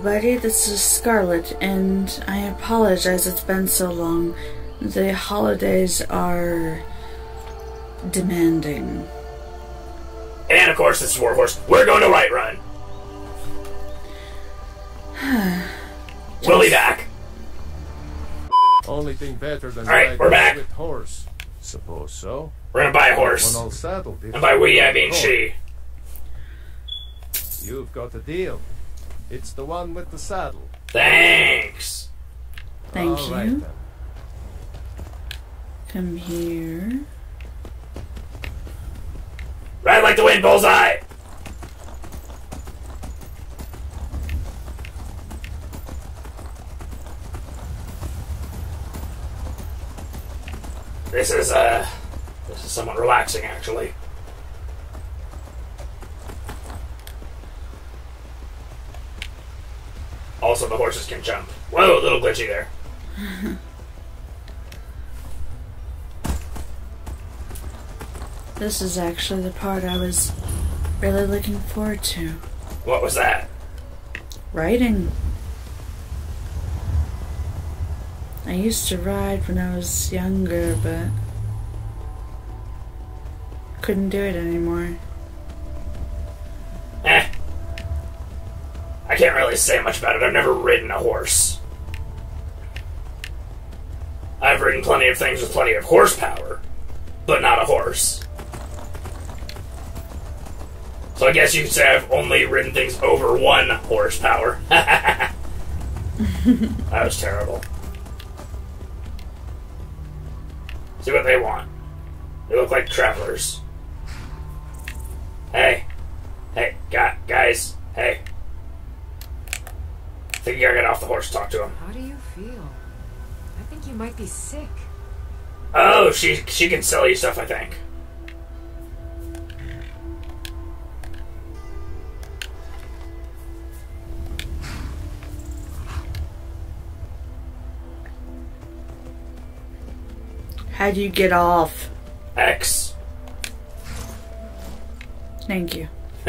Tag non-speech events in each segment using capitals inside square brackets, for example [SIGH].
Hello, everybody. This is Scarlet, and I apologize it's been so long. The holidays are demanding. And of course, this is Warhorse. We're going to Right Run. [SIGHS] we'll be back. Only thing better than All right, riding we're back. with horse. Suppose so. We're gonna buy a horse. One all saddled. And by we, I mean she. You've got a deal. It's the one with the saddle. Thanks. Thank All you. right. Come here. Ride like the wind, bullseye. This is uh, this is somewhat relaxing, actually. Also, the horses can jump. Whoa, a little glitchy there. [LAUGHS] This is actually the part I was really looking forward to. What was that? Riding. I used to ride when I was younger, but couldn't do it anymore. Can't really say much about it. I've never ridden a horse. I've ridden plenty of things with plenty of horsepower, but not a horse. So I guess you could say I've only ridden things over one horsepower. [LAUGHS] that was terrible. See what they want. They look like travelers. Hey. Hey, gu- guys. Hey. I think you gotta get off the horse talk to him. How do you feel? I think you might be sick. Oh, she she can sell you stuff, I think. How do you get off? X. Thank you. [LAUGHS]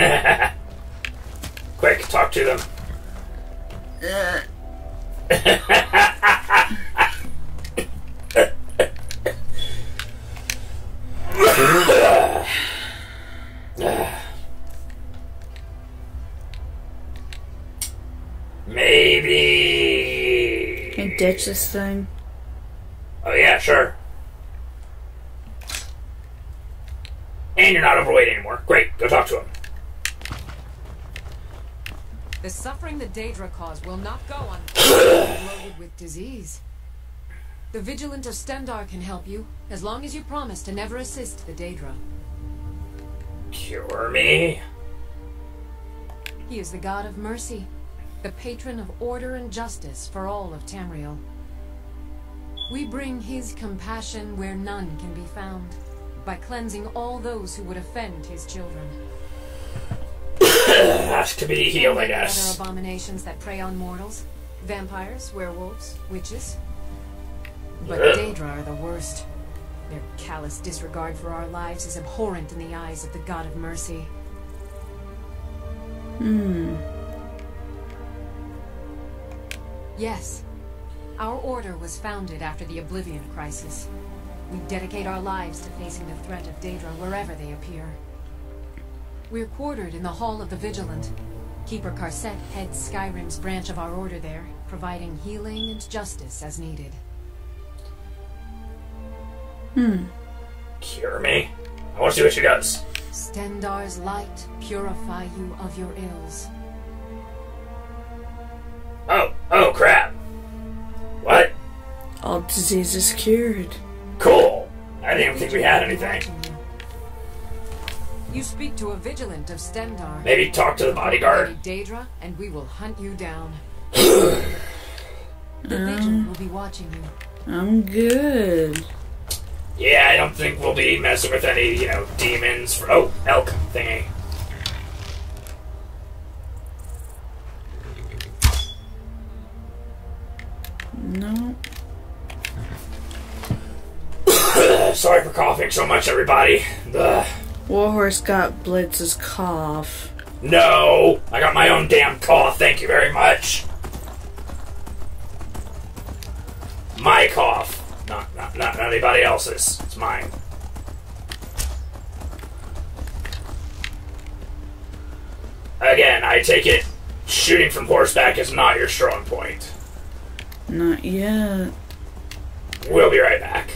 Quick, talk to them. Maybe. Can I ditch this thing? Oh yeah, sure. And you're not overweight anymore. Great, go talk to him. The suffering the Daedra cause will not go on [COUGHS] loaded with disease. The Vigilant of Stendarr can help you, as long as you promise to never assist the Daedra. Cure me? He is the god of mercy, the patron of order and justice for all of Tamriel. We bring his compassion where none can be found, by cleansing all those who would offend his children. Ask to be healed, I And many guess. Other abominations that prey on mortals. Vampires, werewolves, witches. But Ugh. Daedra are the worst. Their callous disregard for our lives is abhorrent in the eyes of the God of Mercy. Hmm. Yes, our order was founded after the Oblivion Crisis. We dedicate our lives to facing the threat of Daedra wherever they appear. We're quartered in the Hall of the Vigilant. Keeper Carcette heads Skyrim's branch of our order there, providing healing and justice as needed. Hmm. Cure me? I want to see what she does. Stendarr's light purify you of your ills. Oh, oh crap. What? All diseases cured. Cool. I didn't even think we had anything. Watching You. You speak to a vigilant of Stendarr. Maybe talk to the bodyguard. Lady Daedra, and we will hunt you down. [SIGHS] the vigilant will be watching you. I'm good. Yeah, I don't think we'll be messing with any, you know, demons for. Oh, elk thingy. No. [COUGHS] Sorry for coughing so much, everybody. The Warhorse got Blitz's cough. No! I got my own damn cough, thank you very much. My cough. Not, not, not, not anybody else's. It's mine. Again, I take it shooting from horseback is not your strong point. Not yet. We'll be right back.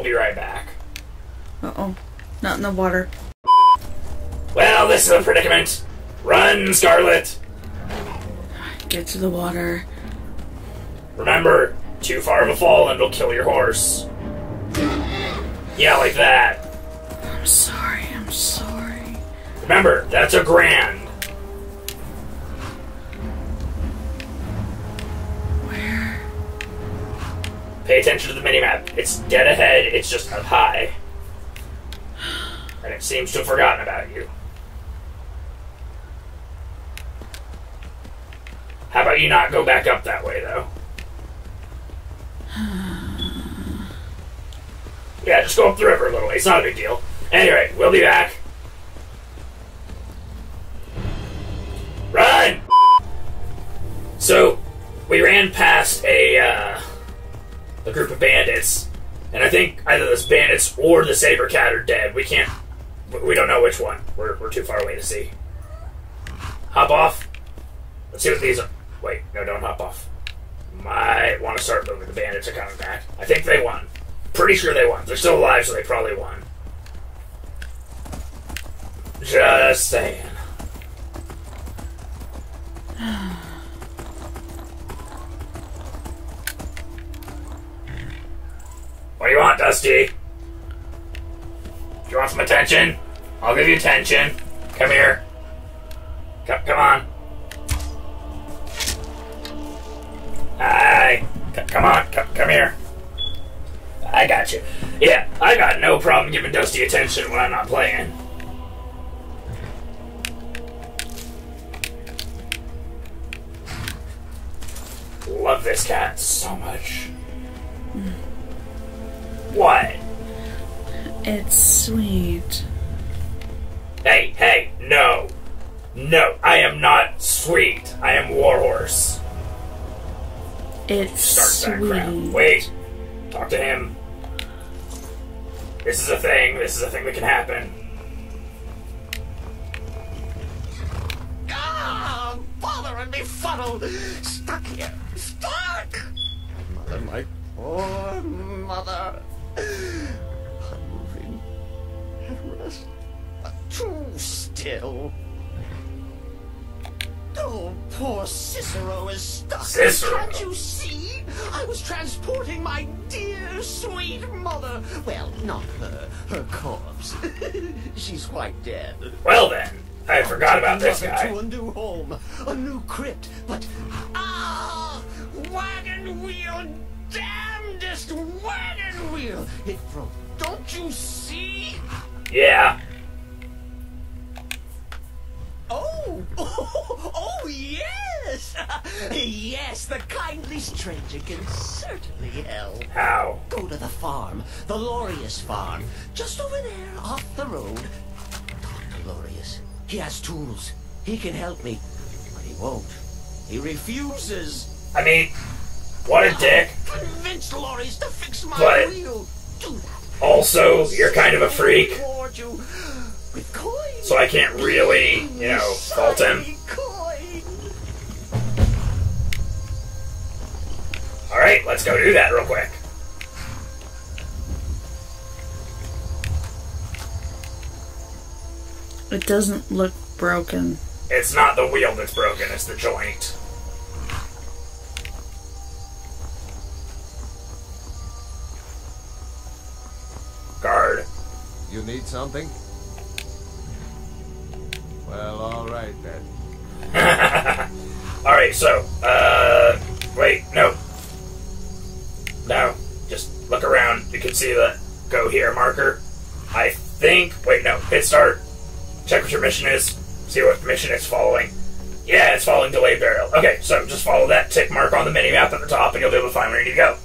We'll be right back. Uh oh. Not in the water. Well, this is a predicament. Run, Scarlet. Get to the water. Remember, too far of a fall and it'll kill your horse. Yeah, like that. I'm sorry. I'm sorry. Remember, that's a grand. Pay attention to the minimap. It's dead ahead, it's just up high. And it seems to have forgotten about you. How about you not go back up that way, though? Yeah, just go up the river a little way. It's not a big deal. Anyway, we'll be back. Run! So, we ran past a, uh, a group of bandits, and I think either those bandits or the saber cat are dead. We can't. We don't know which one. We're, we're too far away to see. Hop off. Let's see what these are. Wait, no, don't hop off. Might want to start moving. The bandits are coming back. I think they won. Pretty sure they won. They're still alive, so they probably won. Just saying. [SIGHS] [SIGHS] [SIGHS] do you want, Dusty? Do you want some attention? I'll give you attention. Come here. Come, come on. Hi. C- come on. Come, come here. I got you. Yeah, I got no problem giving Dusty attention when I'm not playing. Love this cat so much. What? It's sweet. Hey, hey, no. No, I am not sweet. I am Warhorse. It's Start that crap. sweet. Wait. Talk to him. This is a thing. This is a thing that can happen. Ah, bother and befuddled. Stuck here. Stuck. Mother, my poor mother. Unmoving. At rest. But too still. Oh, poor Cicero is stuck. Cicero? Can't you see? I was transporting my dear, sweet mother. Well, not her. Her corpse. [LAUGHS] She's quite dead. Well then, I forgot about this guy. To a new home, a new crypt, but ah, wagon wheel, damnedest wagon wheel! It broke. Don't you see? Yeah. Oh, oh, [LAUGHS] oh yes, [LAUGHS] yes. The kindly stranger can certainly help. How? Go to the farm, the Loreius farm, just over there off the road. To Loreius. He has tools. He can help me, but he won't. He refuses. I mean, what a dick. [LAUGHS] Convince Loreius to fix my But- wheel. Do that. Also, you're kind of a freak, you with coins. so I can't really, you know, fault him. Alright, let's go do that real quick. It doesn't look broken. It's not the wheel that's broken, it's the joint. You need something? Well, alright then. [LAUGHS] Alright, so, uh, wait, no. No, just look around. You can see the go here marker. I think, wait, no, hit start. Check what your mission is. See what mission it's following. Yeah, it's following delayed burial. Okay, so just follow that tick mark on the mini map at the top, and you'll be able to find where you need to go.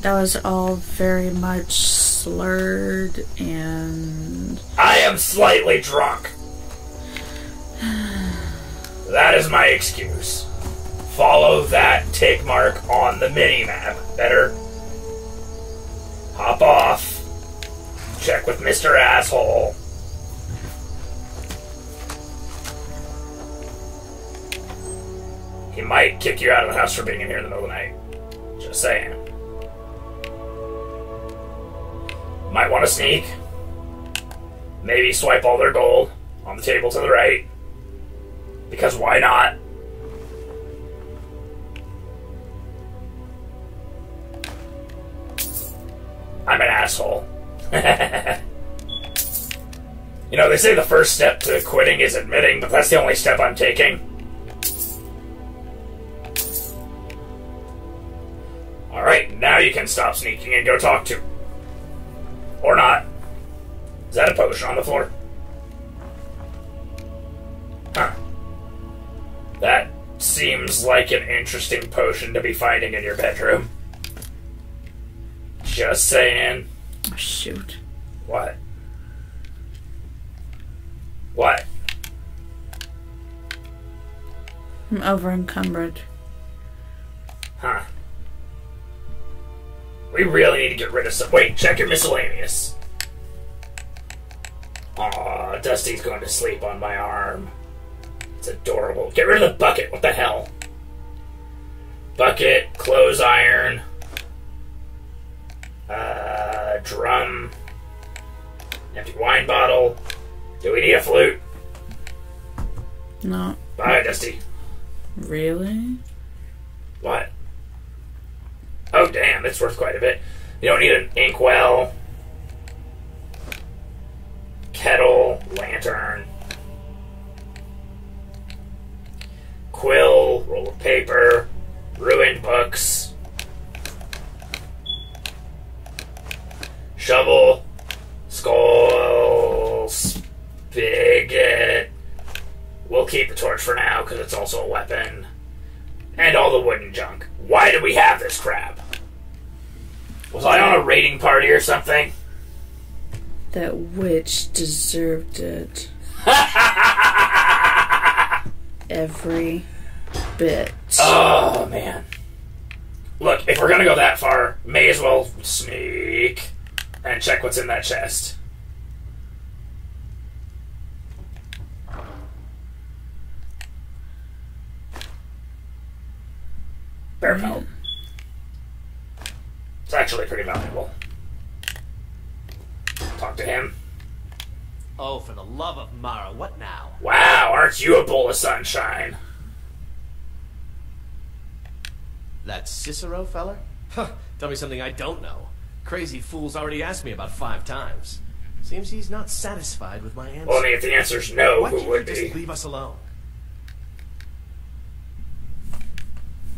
That was all very much slurred and I am slightly drunk. That is my excuse. Follow that tick mark on the mini map. Better hop off. Check with Mr. Asshole. He might kick you out of the house for being in here in the middle of the night. Just saying. Might want to sneak. Maybe swipe all their gold on the table to the right. Because why not? I'm an asshole. [LAUGHS] you know, they say the first step to quitting is admitting, but that's the only step I'm taking. Alright, now you can stop sneaking and go talk to. Or not. Is that a potion on the floor? Huh. That seems like an interesting potion to be finding in your bedroom. Just saying. oh, shoot. What? What? I'm over encumbered. We really need to get rid of some. Wait, check your miscellaneous. Aw, Dusty's going to sleep on my arm. It's adorable. Get rid of the bucket. What the hell? Bucket, clothes iron, uh, drum, empty wine bottle. Do we need a flute? No, Bye, Dusty. really? What? Oh, damn, it's worth quite a bit. You don't need an inkwell, kettle, lantern, quill, roll of paper, ruined books, shovel, skull, spigot. We'll keep the torch for now because it's also a weapon and all the wooden junk. Why do we have this crap? Was I on a raiding party or something? That witch deserved it. [LAUGHS] Every bit. Oh man. Look, if we're gonna go that far, may as well sneak and check what's in that chest. Bear pelt. It's actually pretty valuable. Talk to him. Oh, for the love of Mara, what now? Wow, aren't you a bowl of sunshine? That Cicero feller? Huh, tell me something I don't know. Crazy fool's already asked me about five times. Seems he's not satisfied with my answer. Well, I mean, if the answer's no, Why who would just leave us alone?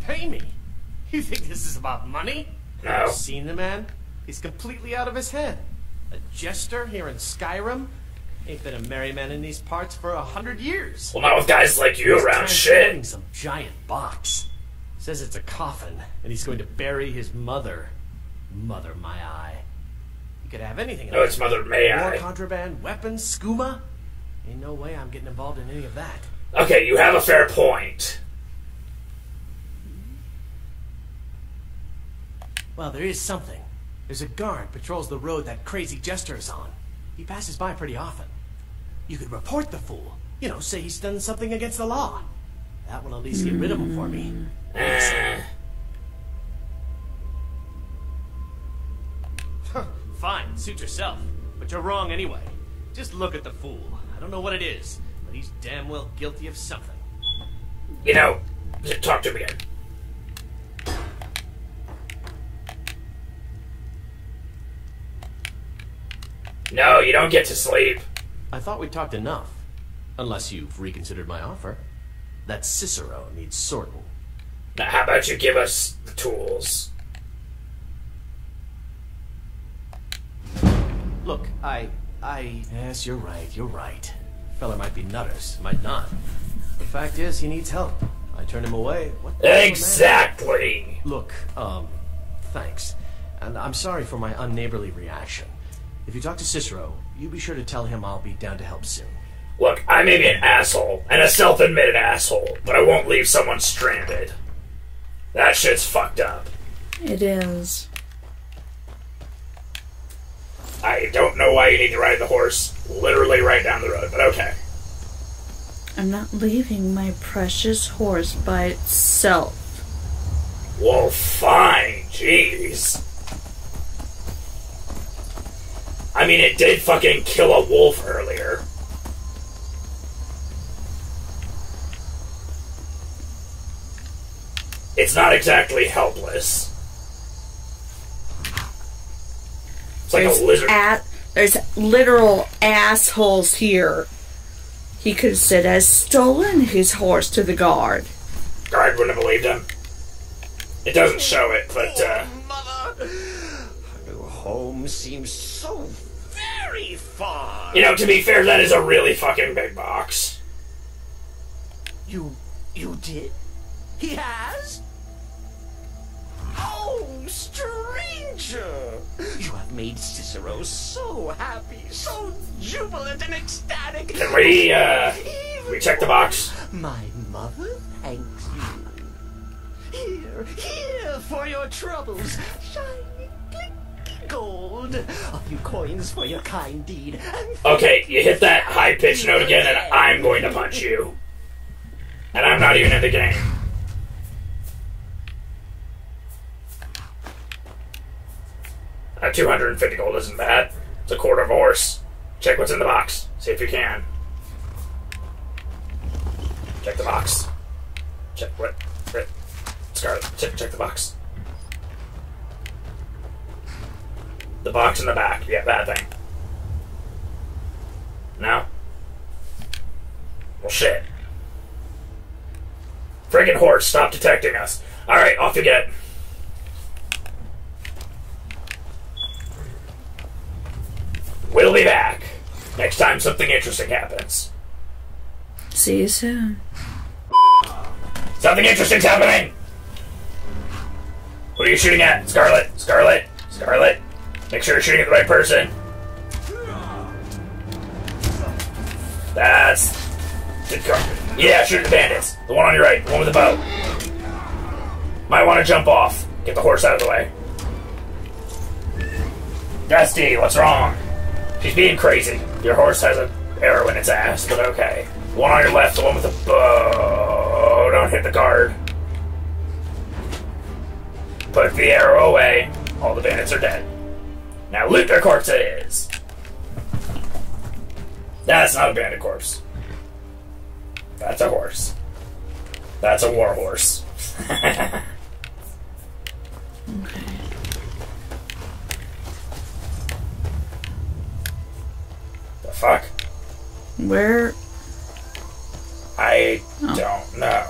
Pay me? You think this is about money? No. Have you seen the man? He's completely out of his head. A jester here in Skyrim? Ain't been a merry man in these parts for a hundred years. Well, not with guys like you He's around shit. some giant box. Says it's a coffin, and he's going to bury his mother. Mother, my eye. You could have anything. in No, it's Mother May War I. contraband, weapons, skooma. Ain't no way I'm getting involved in any of that. Okay, you have a fair point. Well, there is something. There's a guard patrols the road that crazy jester is on. He passes by pretty often. You could report the fool. You know, say he's done something against the law. That will at least get rid of him for me. Fine, suit yourself. But you're wrong anyway. Just look at the fool. I don't know what it is, but he's damn well guilty of something. you know, talk to me again. No, you don't get to sleep. I thought we talked enough. Unless you've reconsidered my offer. That Cicero needs sorting. Now, how about you give us the tools? Look, I. I. Yes, you're right, you're right. Fella might be nutters, might not. The fact is, he needs help. I turned him away. What. Exactly. Look, um, thanks. And I'm sorry for my unneighborly reaction. If you talk to Cicero, you be sure to tell him I'll be down to help soon. Look, I may be an asshole, and a self admitted asshole, but I won't leave someone stranded. That shit's fucked up. It is. I don't know why you need to ride the horse literally right down the road, but okay. I'm not leaving my precious horse by itself. Well, fine, jeez. I mean, it did fucking kill a wolf earlier. It's not exactly helpless. It's like There's a lizard. At, there's literal assholes here. He could have said, has stolen his horse to the guard. Guard wouldn't have believed him. It doesn't show it, but uh, oh, Mother, our new home seems so very far. you know, to be fair, that is a really fucking big box. You, you did? He has? Oh, stranger! You have made Cicero so happy, so jubilant and ecstatic. Can we, uh, Even we check the box? My mother thanks you. Here, here for your troubles. Clinky gold. A few coins for your kind deed. Okay, you hit that high pitched note again, and I'm going to punch you. And I'm not even in the game. Uh, 250 gold isn't bad. It's a quarter of a horse. Check what's in the box. See if you can. Check the box. Check what? what- Scarlet, check, check the box. The box in the back. Yeah, bad thing. No? Well, shit. Friggin' horse, stop detecting us. Alright, off you get. We'll be back. Next time something interesting happens. See you soon. Something interesting's happening! What are you shooting at? Scarlet, Scarlet, Scarlet. Make sure you're shooting at the right person. That's. Good car. Yeah, shoot at the bandits. The one on your right, the one with the bow. Might want to jump off. Get the horse out of the way. Dusty, what's wrong? She's being crazy. Your horse has an arrow in its ass, but okay. One on your left, the one with the bow. Don't hit the guard. Put the arrow away. All the bandits are dead. Now loot their corpses. That's not a bandit corpse. That's a horse. That's a war horse. okay. [LAUGHS] the fuck? Where? I don't know.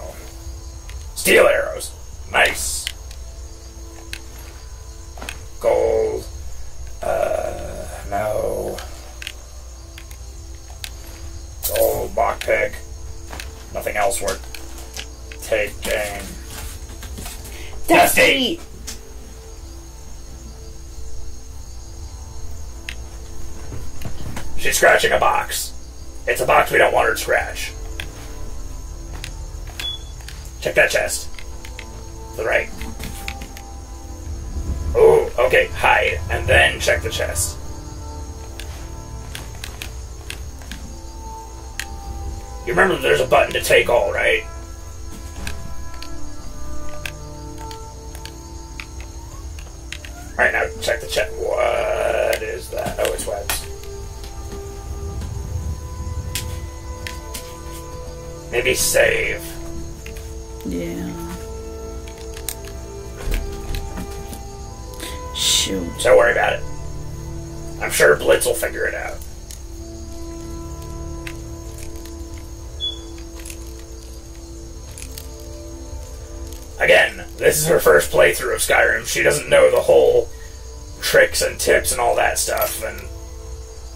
Steel arrows. Nice. Scratching a box. It's a box we don't want her to scratch. Check that chest. To the right. Oh, okay, hide, and then check the chest. You remember there's a button to take all, right? Maybe save. Yeah. Shoot. Don't worry about it. I'm sure Blitz will figure it out. Again, this is her first playthrough of Skyrim. She doesn't know the whole tricks and tips and all that stuff, and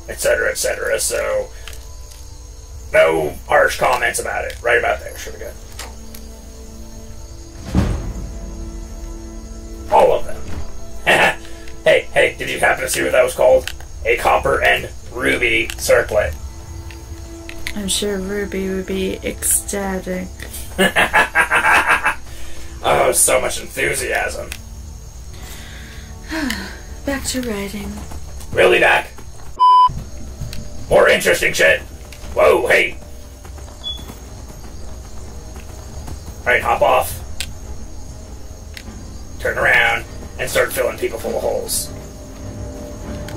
etc. etc. So no harsh comments about it. Right about there should be good. All of them. [LAUGHS] hey, hey, did you happen to see what that was called? A copper and ruby circlet. I'm sure Ruby would be ecstatic. [LAUGHS] Oh, so much enthusiasm. [SIGHS] Back to writing. Really back. More interesting shit. Whoa, hey. Alright, hop off. Turn around and start filling people full of holes.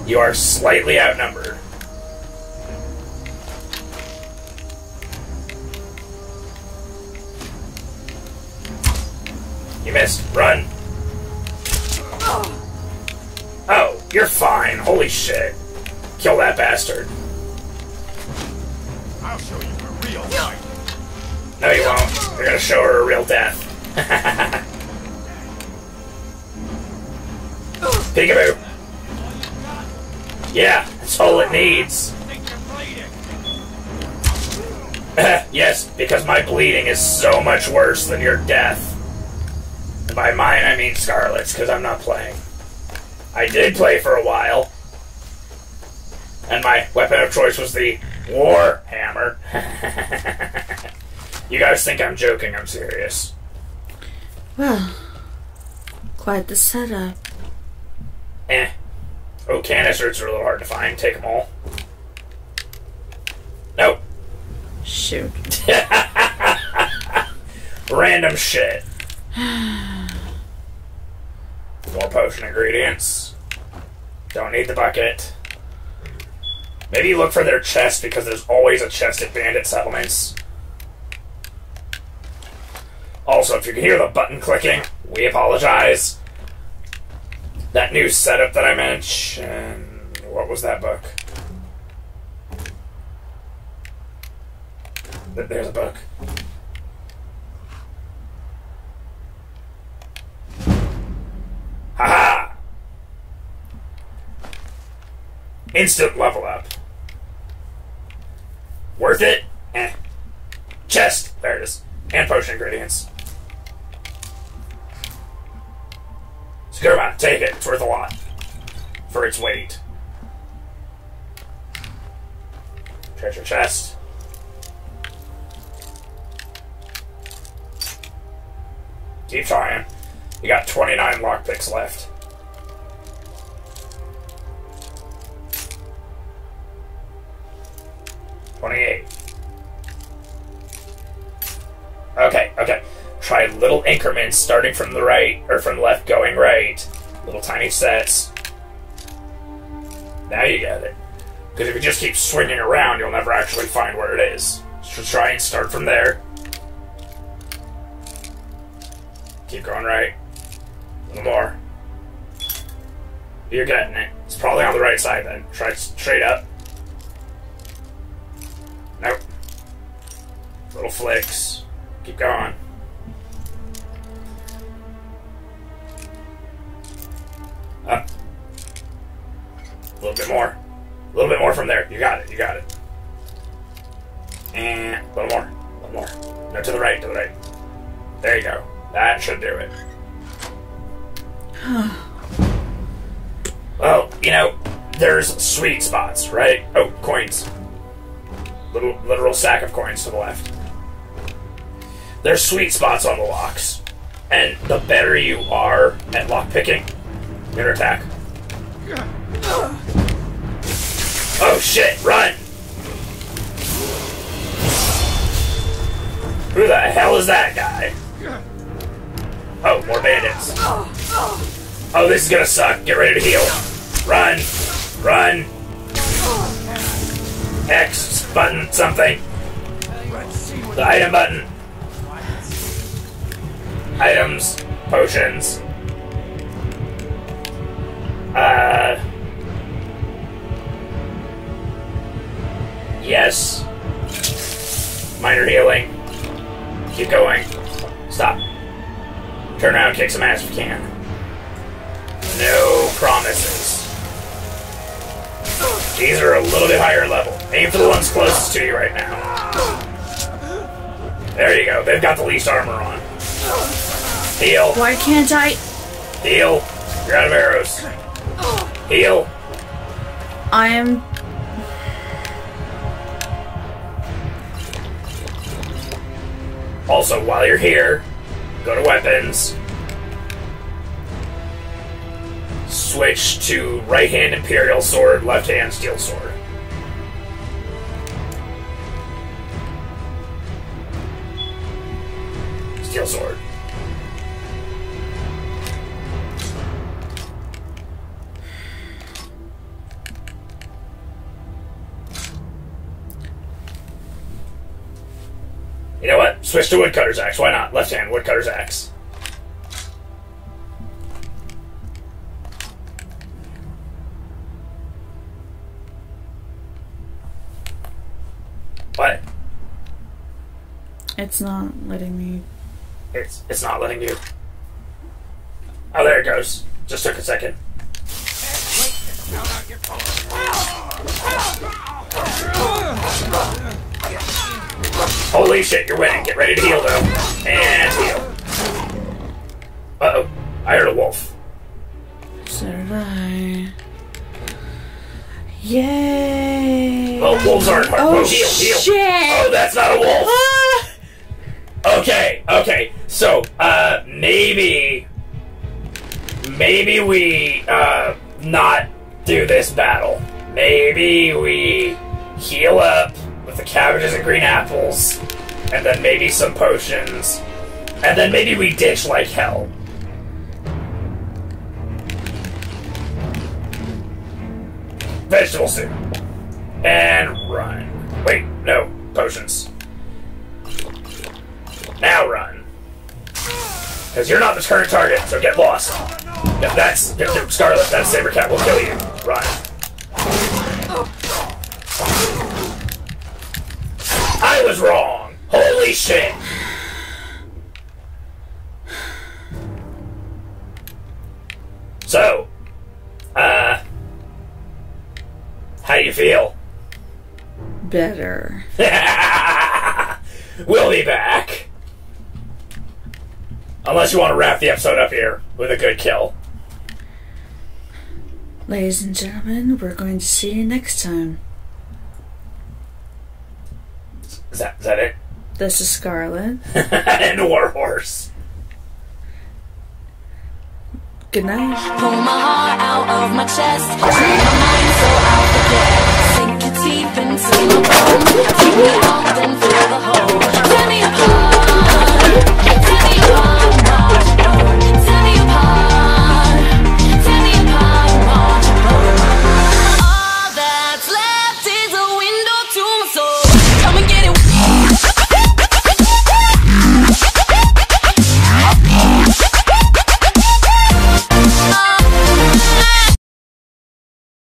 You are slightly outnumbered. You missed. Run. Oh, you're fine. Holy shit. Kill that bastard. No, you won't. You're gonna show her a real death. [LAUGHS] Peekaboo. Yeah, that's all it needs. [LAUGHS] Yes, because my bleeding is so much worse than your death. And by mine, I mean Scarlet's, because I'm not playing. I did play for a while. And my weapon of choice was the War Hammer. [LAUGHS] you guys think I'm joking, I'm serious. Well, quite the setup. Eh. Oh, canisters are a little hard to find. Take them all. Nope. Shoot. [LAUGHS] Random shit. [SIGHS] More potion ingredients. Don't need the bucket. Maybe look for their chest because there's always a chest at bandit settlements. Also, if you can hear the button clicking, we apologize. That new setup that I mentioned. What was that book? There's a book. Haha! Instant level up. Worth it? Eh. Chest. There it is. And potion ingredients. Skooma, take it. It's worth a lot. For its weight. Treasure chest. Keep trying. You got 29 lockpicks left. Try little increments starting from the right, or from left going right. Little tiny sets. Now you get it. Because if you just keep swinging around, you'll never actually find where it is. So try and start from there. Keep going right. A little more. You're getting it. It's probably on the right side then. Try straight up. Nope. Little flicks. Keep going. A little bit more. A little bit more from there. You got it. You got it. And a little more. A little more. No, to the right. To the right. There you go. That should do it. well, you know, there's sweet spots, right? Oh, coins. Little literal sack of coins to the left. There's sweet spots on the locks. And the better you are at lockpicking, better attack. Oh shit, run! Who the hell is that guy? Oh, more bandits. Oh, this is gonna suck. Get ready to heal. Run! Run! X button something. The item button. Items. Potions. Uh. Yes. Minor healing. Keep going. Stop. Turn around, kick some ass if you can. No promises. These are a little bit higher level. Aim for the ones closest to you right now. There you go. They've got the least armor on. Heal. Why can't I? Heal. You're out of arrows. Heal. I am. Also, while you're here, go to weapons. Switch to right hand Imperial Sword, left hand Steel Sword. Steel Sword. You know what? Switch to Woodcutter's Axe. Why not? Left hand Woodcutter's Axe. What? It's not letting me. It's it's not letting you. Oh, there it goes. Just took a second. Holy shit, you're winning. Get ready to heal, though. And heal. Uh oh. I heard a wolf. So did I. Yay! Oh, wolves aren't hard. Oh, oh, heal, heal. shit! Oh, that's not a wolf. Ah! Okay, okay. So, uh, maybe, maybe we, uh, not do this battle. Maybe we heal up with the cabbages and green apples, and then maybe some potions, and then maybe we ditch like hell. Vegetable soup. And run. Wait, no, potions. Now run. Because you're not the current target, so get lost. If that's if the Scarlet, that Saber Cat will kill you. Run. I was wrong. Holy shit. So, uh, how do you feel? Better. [LAUGHS] we'll be back. Unless you want to wrap the episode up here with a good kill. Ladies and gentlemen, we're going to see you next time. Is that is that it? [LAUGHS] This is Scarlet. and Warhorse. Good night. Pull my heart out of my chest. My mind so I'll forget. Sink into my bones. Me